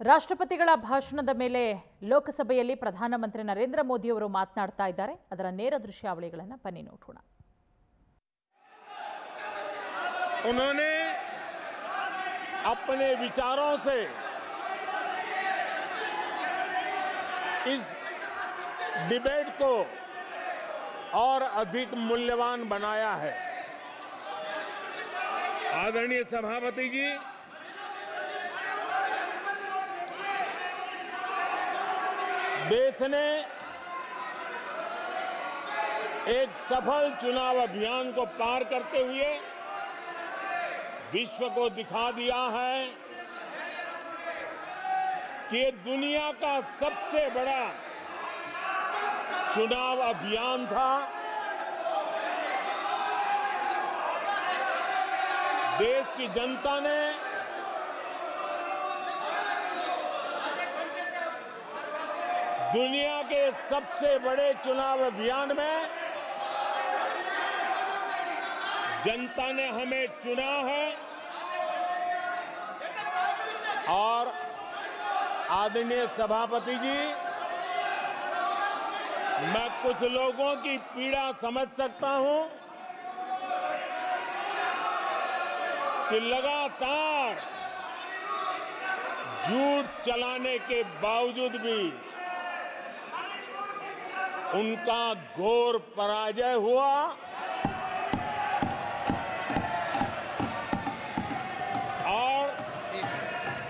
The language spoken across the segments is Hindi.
ರಾಷ್ಟ್ರಪತಿಗಳ ಭಾಷಣದ ಮೇಲೆ ಲೋಕಸಭೆಯಲ್ಲಿ ಪ್ರಧಾನಮಂತ್ರಿ ನರೇಂದ್ರ ಮೋದಿಯವರು ಮಾತನಾಡ್ತಾ ಇದ್ದಾರೆ ಅದರ ನೇರ ದೃಶ್ಯಾವಳಿಗಳನ್ನು ಬನ್ನಿ ನೋಡೋಣ उन्होंने अपने विचारों से इस डिबेट को और अधिक मूल्यवान बनाया है आदरणीय सभापति जी देश ने एक सफल चुनाव अभियान को पार करते हुए विश्व को दिखा दिया है कि दुनिया का सबसे बड़ा चुनाव अभियान था। देश की जनता ने दुनिया के सबसे बड़े चुनाव अभियान में जनता ने हमें चुना है और आदरणीय सभापति जी, मैं कुछ लोगों की पीड़ा समझ सकता हूँ कि लगातार झूठ चलाने के बावजूद भी उनका घोर पराजय हुआ। और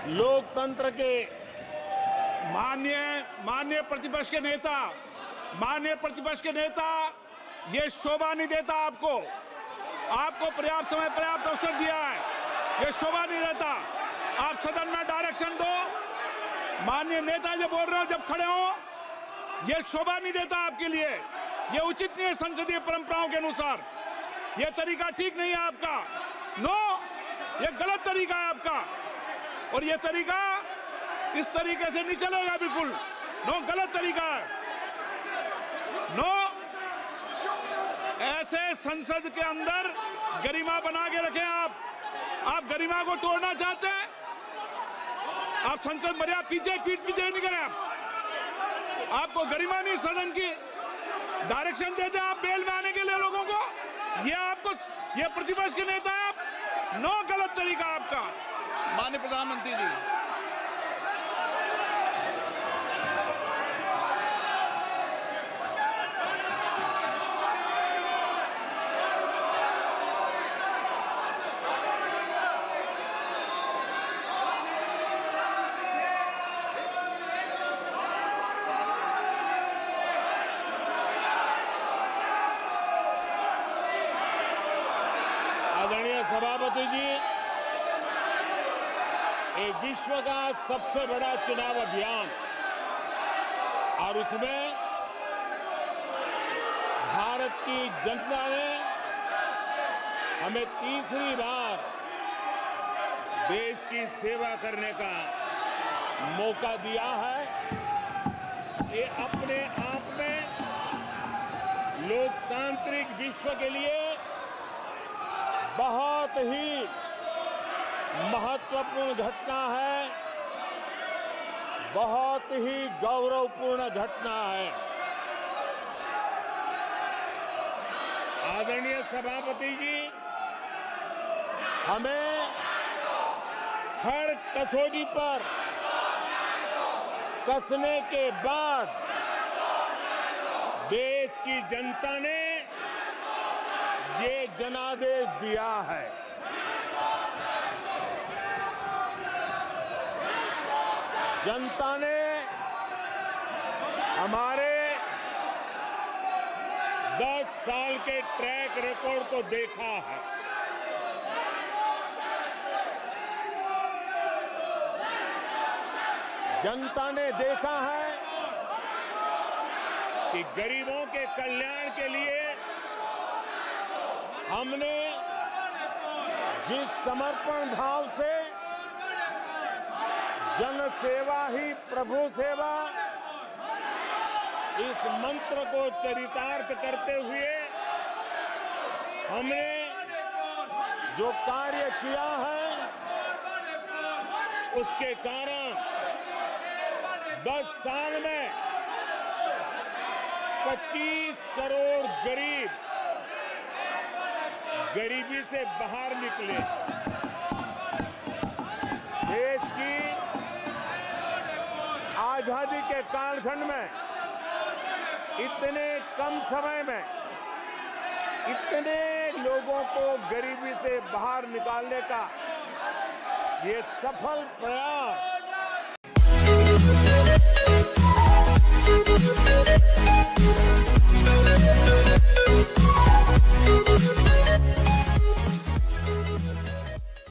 लोकतंत्र के माननीय माननीय प्रतिपक्ष के नेता माननीय प्रतिपक्ष के नेता, ये शोभा नहीं देता आपको। आपको पर्याप्त समय, पर्याप्त अवसर दिया है। ये शोभा नहीं देता। आप सदन में डायरेक्शन दो। माननीय नेता जब बोल रहे हो, जब खड़े हो ये शोभा नहीं देता आपके लिए। ये उचित नहीं है संसदीय परंपराओं के अनुसार। ये तरीका ठीक नहीं है आपका। नो ये गलत तरीका है आपका। और ये तरीका इस तरीके से नहीं चलेगा बिल्कुल। नो गलत तरीका है। नो ऐसे संसद के अंदर गरिमा बना के रखें आप। आप गरिमा को तोड़ना चाहते हैं? आप संसद मर्यादा पीछे, पीठ पीछे नहीं करें आप। आपको गरिमानी सदन की डायरेक्शन देते हैं आप बेल में आने के लिए लोगों को। ये आपको ये प्रतिपक्ष के नेता है आप। नो गलत तरीका आपका। माननीय प्रधानमंत्री जी आदरणीय सभापति जी, ये विश्व का सबसे बड़ा चुनाव अभियान। और उसमें भारत की जनता ने हमें तीसरी बार देश की सेवा करने का मौका दिया है। ये अपने आप में लोकतांत्रिक विश्व के लिए बहुत ही महत्वपूर्ण घटना है। बहुत ही गौरवपूर्ण घटना है। आदरणीय सभापति जी, हमें हर कसौटी पर कसने के बाद देश की जनता ने ये जनादेश दिया है। जनता ने हमारे 10 साल के ट्रैक रिकॉर्ड को देखा है। जनता ने देखा है कि गरीबों के कल्याण के लिए हमने जिस समर्पण भाव से जन सेवा ही प्रभु सेवा, इस मंत्र को चरितार्थ करते हुए हमने जो कार्य किया है, उसके कारण 10 साल में 25 करोड़ गरीब गरीबी से बाहर निकले। देश की आज़ादी के कालखंड में, इतने कम समय में, इतने लोगों को गरीबी से बाहर निकालने का ये सफल प्रयास